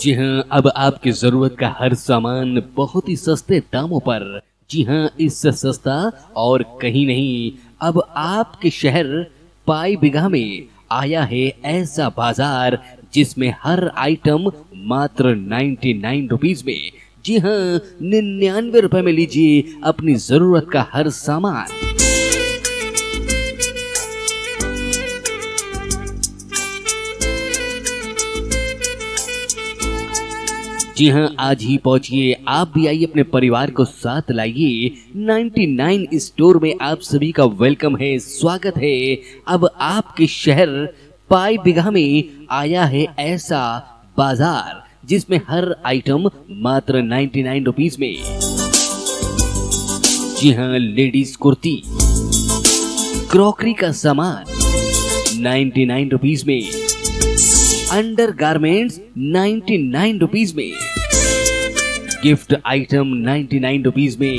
जी हाँ अब आपकी ज़रूरत का हर सामान बहुत ही सस्ते दामों पर। जी हाँ इससे सस्ता और कहीं नहीं, अब आपके शहर पाई बिगा में आया है ऐसा बाज़ार जिसमें हर आइटम मात्र 99 रुपीस में। जी हाँ निन्यानवे रुपए में लीजिए अपनी ज़रूरत का हर सामान। जी हाँ आज ही पहुंचिए। आप भी आइए, अपने परिवार को साथ लाइए। 99 स्टोर में आप सभी का वेलकम है, स्वागत है। अब आपके शहर पाई बिघा में आया है ऐसा बाज़ार, जिसमें हर आइटम मात्र 99 रुपीस में। जी हाँ लेडीज़ कुर्ती, क्रॉकरी का सामान 99 रुपीस में। Under garments ninety nine rupees में. Gift item ninety nine rupees में.